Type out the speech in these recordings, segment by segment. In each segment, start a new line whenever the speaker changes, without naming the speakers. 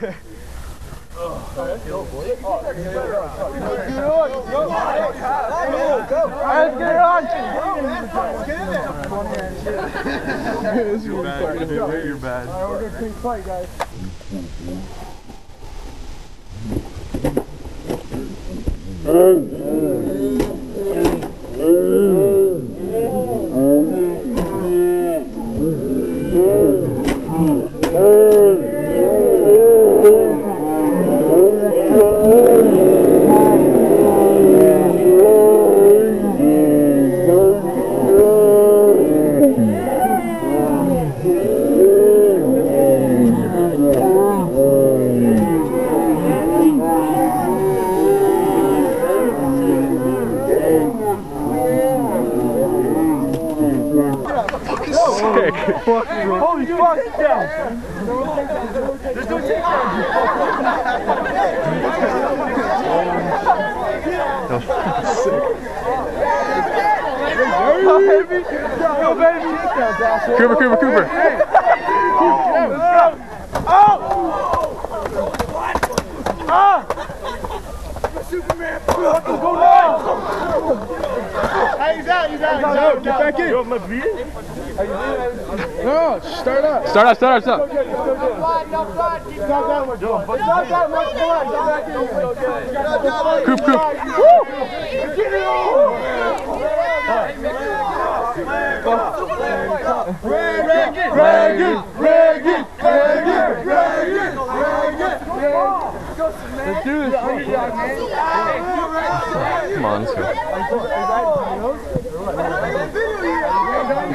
Let's get it on.
You're bad.
We're gonna clean fight, guys. Holy fuck, do a Yo, baby. Yo, baby.
Cooper, Cooper, Cooper.
No, start up.
Start up, start up, start up.
Coop, coop. Let's do this.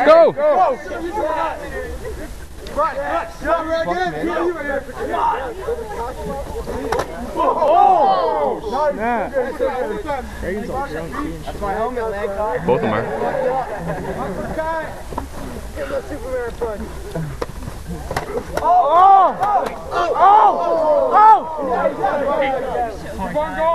Coop, Coop.
Reagan, Reagan, Reagan, Reagan, Reagan, Let's do this.
Come on, let's go. Go!
That's my helmet, leg.
Both of them are. Oh! Oh! Oh!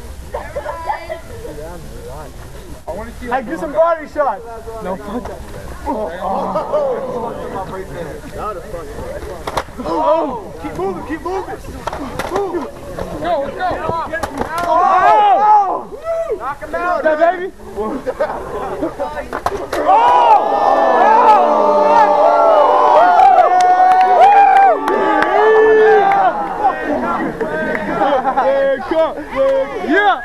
going.
Hey, get some body shots. No. Oh, oh, keep moving, keep moving. Go, let's go. Oh! Yeah!